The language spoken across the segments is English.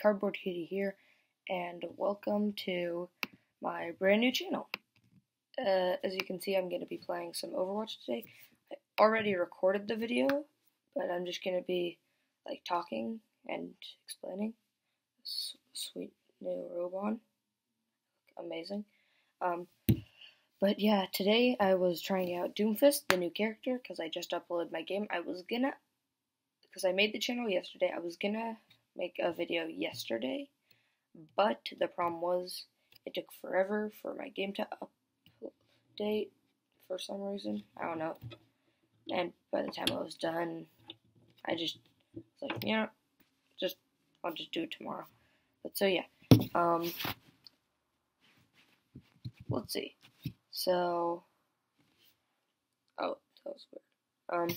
Cardboard Kitty here, and welcome to my brand new channel. Uh, as you can see, I'm going to be playing some Overwatch today. I already recorded the video, but I'm just going to be like talking and explaining. S sweet new robe on, amazing. Um, but yeah, today I was trying out Doomfist, the new character, because I just uploaded my game. I was gonna, because I made the channel yesterday, I was gonna make a video yesterday, but the problem was it took forever for my game to update for some reason. I don't know. And by the time I was done, I just was like, you know, just I'll just do it tomorrow. But so yeah, um, let's see. So, oh, that was weird. Um,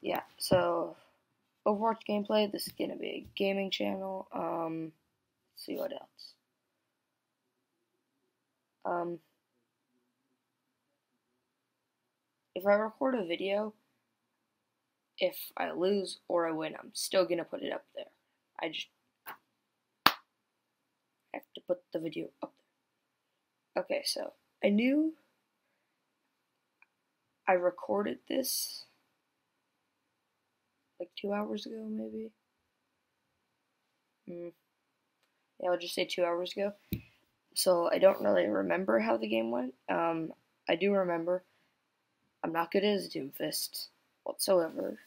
yeah. So Overwatch gameplay. This is gonna be a gaming channel. Um, let's see what else. Um, if I record a video, if I lose or I win, I'm still gonna put it up there. I just have to put the video up there. Okay, so I knew I recorded this like two hours ago, maybe. Mm. Yeah, I'll just say two hours ago. So I don't really remember how the game went. Um, I do remember I'm not good as Doomfist whatsoever,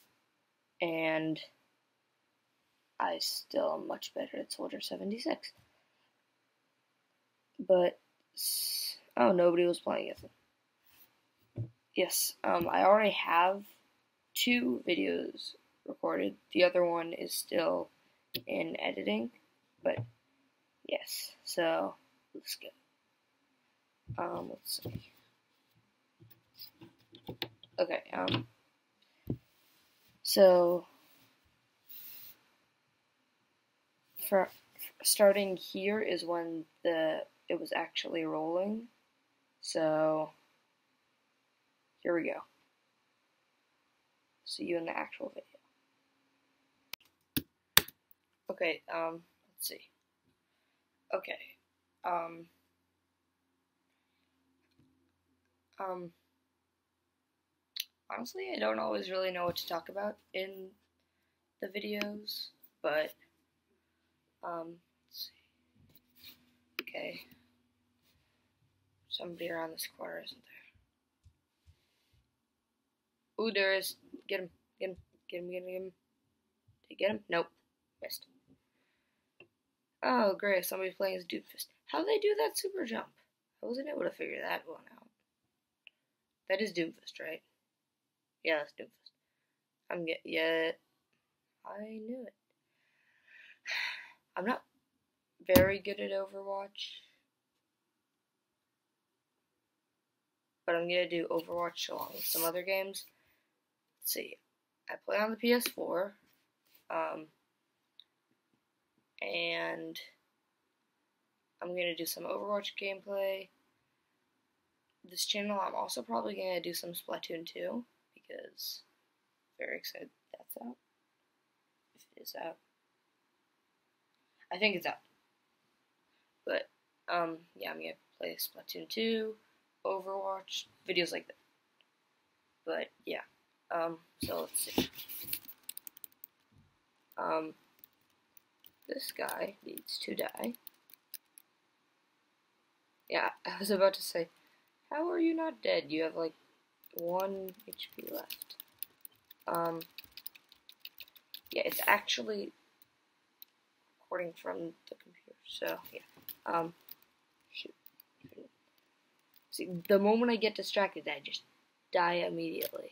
and I still am much better at Soldier 76. But oh, nobody was playing it. Yes, um, I already have two videos recorded. The other one is still in editing, but yes. So let's go. Um, let's see. Okay. Um. So for starting here is when the it was actually rolling. So here we go. See you in the actual video. Okay, um, let's see. Okay, um, um, honestly, I don't always really know what to talk about in the videos, but, um, let's see. Okay. Somebody around this corner, isn't there? Ooh, there is. Get him. Get him. Get him. Get him. Get him. Get him? Nope. Oh, great, somebody's playing as Doomfist. How do they do that super jump? I wasn't able to figure that one out. That is Doomfist, right? Yeah, that's Doomfist. I'm get yeah. I knew it. I'm not very good at Overwatch. But I'm gonna do Overwatch along with some other games. Let's see. I play on the PS4. Um, and I'm going to do some Overwatch gameplay. This channel, I'm also probably going to do some Splatoon 2, because very excited that's out. If it is out. I think it's out. But, um, yeah, I'm going to play Splatoon 2, Overwatch, videos like that. But, yeah. Um, so let's see. Um, this guy needs to die. Yeah, I was about to say, how are you not dead? You have like one HP left. Um, yeah, it's actually recording from the computer, so yeah. Um, shoot. See, the moment I get distracted, I just die immediately.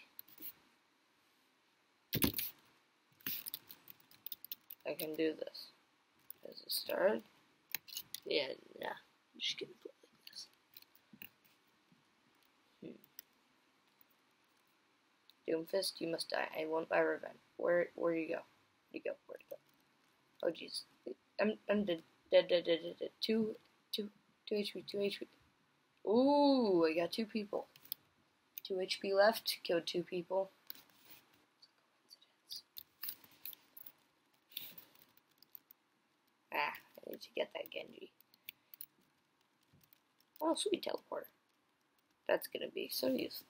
I can do this. Start. Yeah, nah. I'm just gonna put like this. Hmm. Doomfist, you must die. I want my revenge. Where where you go? Where you go? Where you go? Oh jeez. I'm I'm dead dead dead dead dead dead. Two two two HP, two HP. Ooh, I got two people. Two HP left, killed two people. To get that Genji. Oh, sweet teleporter. That's gonna be so useful.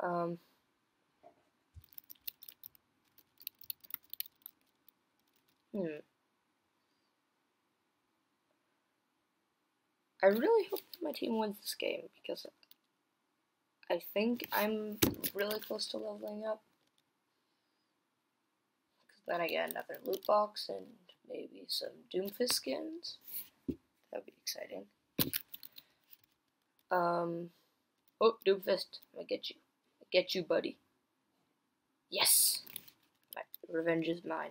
Um, hmm. I really hope that my team wins this game because I think I'm really close to leveling up. Then I get another loot box and maybe some Doomfist skins. That would be exciting. Um, oh, Doomfist, I get you. I get you, buddy. Yes! My revenge is mine.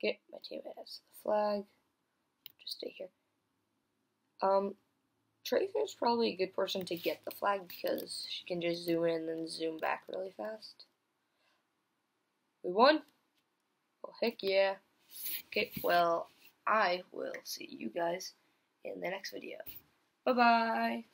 Okay, my teammate has the flag. Just stay here. Um, Tracer's probably a good person to get the flag because she can just zoom in and then zoom back really fast. We won? Oh, heck yeah. Okay, well, I will see you guys in the next video. Bye-bye.